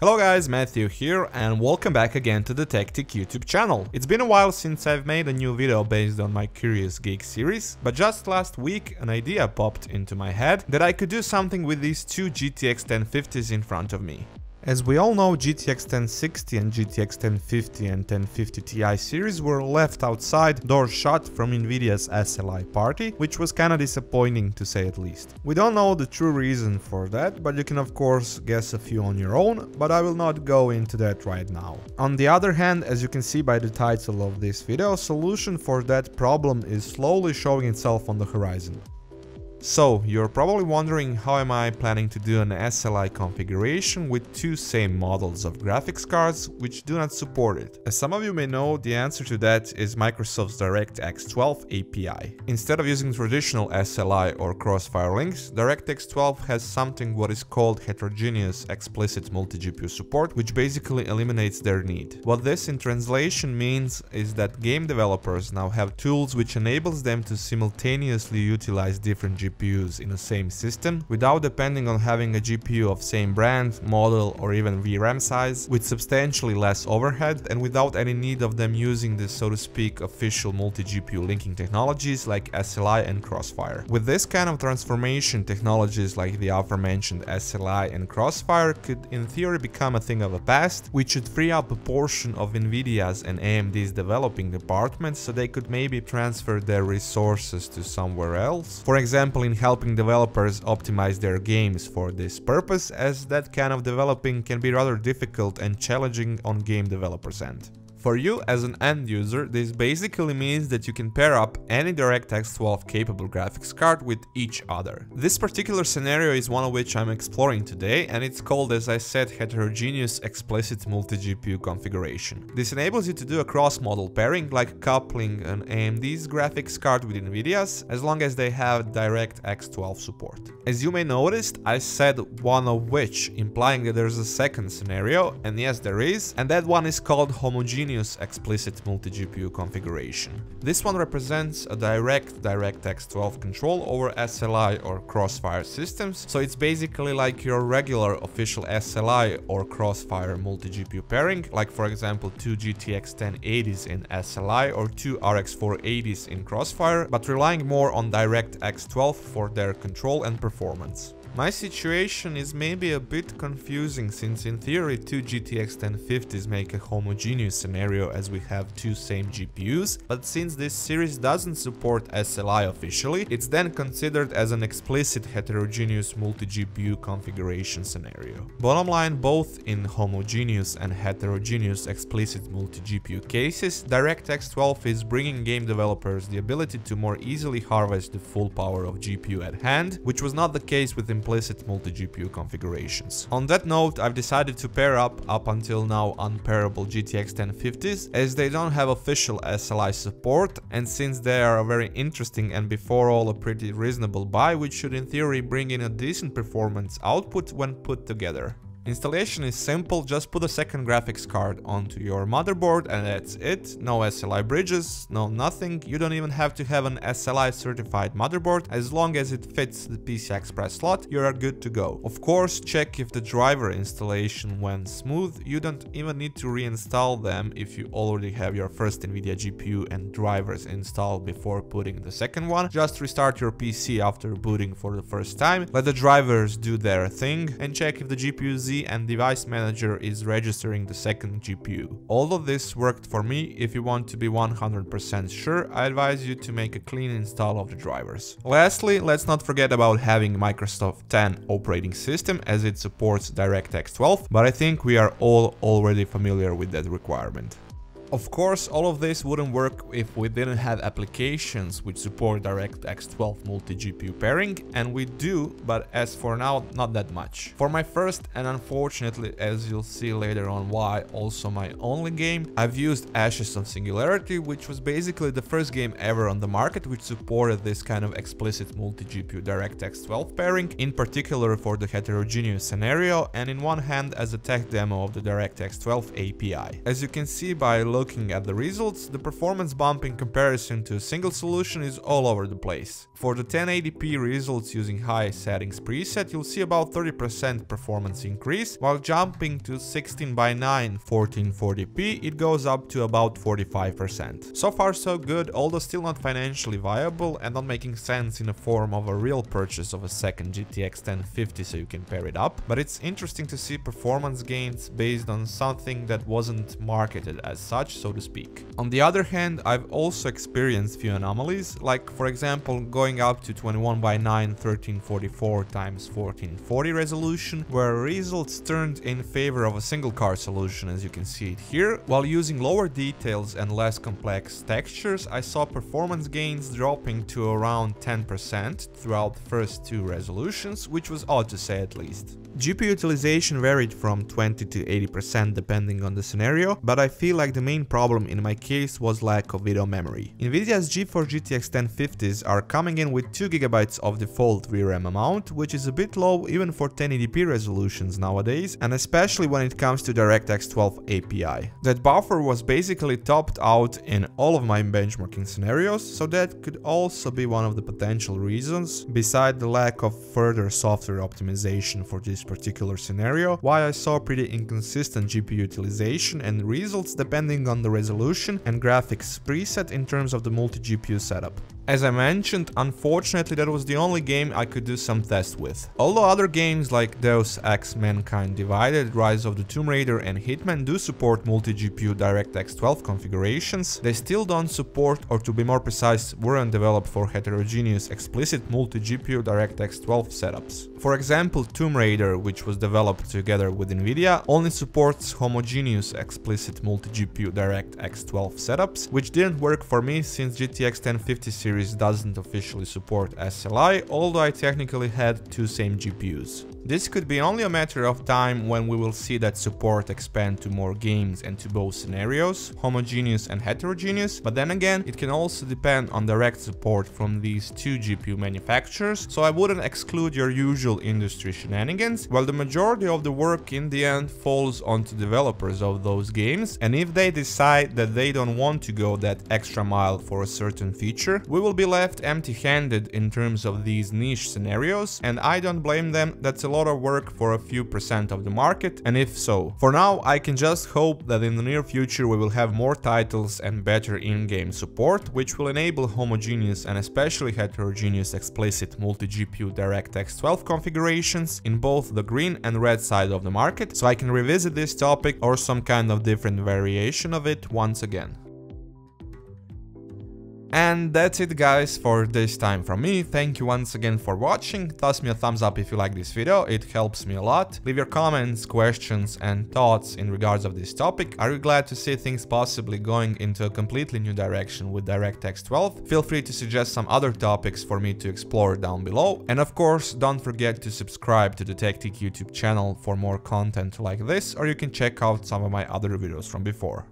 Hello guys, Matthew here and welcome back again to the TekTick YouTube channel. It's been a while since I've made a new video based on my Curious Geek series, but just last week an idea popped into my head that I could do something with these two GTX 1050s in front of me. As we all know, GTX 1060 and GTX 1050 and 1050 Ti series were left outside, doors shut from Nvidia's SLI party, which was kinda disappointing to say at least. We don't know the true reason for that, but you can of course guess a few on your own, but I will not go into that right now. On the other hand, as you can see by the title of this video, solution for that problem is slowly showing itself on the horizon. So, you're probably wondering how am I planning to do an SLI configuration with two same models of graphics cards which do not support it. As some of you may know, the answer to that is Microsoft's DirectX 12 API. Instead of using traditional SLI or Crossfire links, DirectX 12 has something what is called heterogeneous explicit multi-GPU support, which basically eliminates their need. What this in translation means is that game developers now have tools which enables them to simultaneously utilize different GPUs GPUs in the same system without depending on having a GPU of same brand, model or even VRAM size with substantially less overhead and without any need of them using the so to speak official multi-GPU linking technologies like SLI and Crossfire. With this kind of transformation technologies like the aforementioned SLI and Crossfire could in theory become a thing of the past which should free up a portion of Nvidia's and AMD's developing departments so they could maybe transfer their resources to somewhere else. For example in helping developers optimize their games for this purpose as that kind of developing can be rather difficult and challenging on game developers end. For you as an end user, this basically means that you can pair up any DirectX 12 capable graphics card with each other. This particular scenario is one of which I'm exploring today and it's called as I said heterogeneous explicit multi-GPU configuration. This enables you to do a cross-model pairing like coupling an AMD's graphics card with Nvidia's as long as they have DirectX 12 support. As you may notice, I said one of which, implying that there's a second scenario, and yes there is, and that one is called homogeneous homogeneous explicit multi-GPU configuration. This one represents a direct DirectX 12 control over SLI or Crossfire systems, so it's basically like your regular official SLI or Crossfire multi-GPU pairing, like for example two GTX 1080s in SLI or two RX 480s in Crossfire, but relying more on DirectX 12 for their control and performance. My situation is maybe a bit confusing since in theory two GTX 1050s make a homogeneous scenario as we have two same GPUs, but since this series doesn't support SLI officially, it's then considered as an explicit heterogeneous multi-GPU configuration scenario. Bottom line, both in homogeneous and heterogeneous explicit multi-GPU cases, DirectX 12 is bringing game developers the ability to more easily harvest the full power of GPU at hand, which was not the case with implicit multi-GPU configurations. On that note, I've decided to pair up up until now unpairable GTX 1050s as they don't have official SLI support and since they are a very interesting and before all a pretty reasonable buy which should in theory bring in a decent performance output when put together. Installation is simple, just put a second graphics card onto your motherboard and that's it. No SLI bridges, no nothing. You don't even have to have an SLI certified motherboard. As long as it fits the PCI Express slot, you are good to go. Of course, check if the driver installation went smooth. You don't even need to reinstall them if you already have your first NVIDIA GPU and drivers installed before putting the second one. Just restart your PC after booting for the first time, let the drivers do their thing and check if the GPU Z and device manager is registering the second GPU. All of this worked for me. If you want to be 100% sure, I advise you to make a clean install of the drivers. Lastly, let's not forget about having Microsoft 10 operating system as it supports DirectX 12, but I think we are all already familiar with that requirement. Of course, all of this wouldn't work if we didn't have applications which support DirectX 12 multi-GPU pairing, and we do, but as for now, not that much. For my first, and unfortunately, as you'll see later on why, also my only game, I've used Ashes of Singularity, which was basically the first game ever on the market which supported this kind of explicit multi-GPU DirectX 12 pairing, in particular for the heterogeneous scenario, and in one hand as a tech demo of the DirectX 12 API. As you can see by looking at the results, the performance bump in comparison to a single solution is all over the place. For the 1080p results using high settings preset, you'll see about 30% performance increase, while jumping to 16x9 1440p, it goes up to about 45%. So far so good, although still not financially viable and not making sense in the form of a real purchase of a second GTX 1050 so you can pair it up, but it's interesting to see performance gains based on something that wasn't marketed as such, so to speak. On the other hand, I've also experienced few anomalies, like for example going up to 21 by 9 1344 times 1440 resolution, where results turned in favor of a single card solution as you can see it here. While using lower details and less complex textures, I saw performance gains dropping to around 10% throughout the first two resolutions, which was odd to say at least. GPU utilization varied from 20 to 80% depending on the scenario, but I feel like the main problem in my case was lack of video memory. Nvidia's GeForce GTX 1050s are coming in with 2GB of default VRAM amount, which is a bit low even for 1080p resolutions nowadays, and especially when it comes to DirectX 12 API. That buffer was basically topped out in all of my benchmarking scenarios, so that could also be one of the potential reasons, beside the lack of further software optimization for this particular scenario, why I saw pretty inconsistent GPU utilization and results depending on the resolution and graphics preset in terms of the multi-GPU setup. As I mentioned, unfortunately that was the only game I could do some tests with. Although other games like Deus Ex Mankind Divided, Rise of the Tomb Raider and Hitman do support multi-GPU DirectX 12 configurations, they still don't support, or to be more precise, weren't developed for heterogeneous explicit multi-GPU DirectX 12 setups. For example, Tomb Raider, which was developed together with Nvidia, only supports homogeneous explicit multi-GPU DirectX 12 setups, which didn't work for me since GTX 1050 series series doesn't officially support SLI, although I technically had two same GPUs. This could be only a matter of time when we will see that support expand to more games and to both scenarios, homogeneous and heterogeneous, but then again, it can also depend on direct support from these two GPU manufacturers, so I wouldn't exclude your usual industry shenanigans, while the majority of the work in the end falls onto developers of those games, and if they decide that they don't want to go that extra mile for a certain feature, we will be left empty-handed in terms of these niche scenarios, and I don't blame them, that's a lot of work for a few percent of the market, and if so. For now, I can just hope that in the near future we will have more titles and better in-game support, which will enable homogeneous and especially heterogeneous explicit multi-GPU DirectX 12 configurations in both the green and red side of the market, so I can revisit this topic or some kind of different variation of it once again. And that's it guys for this time from me, thank you once again for watching, toss me a thumbs up if you like this video, it helps me a lot. Leave your comments, questions and thoughts in regards of this topic. Are you glad to see things possibly going into a completely new direction with DirectX 12? Feel free to suggest some other topics for me to explore down below. And of course, don't forget to subscribe to the TekTick YouTube channel for more content like this, or you can check out some of my other videos from before.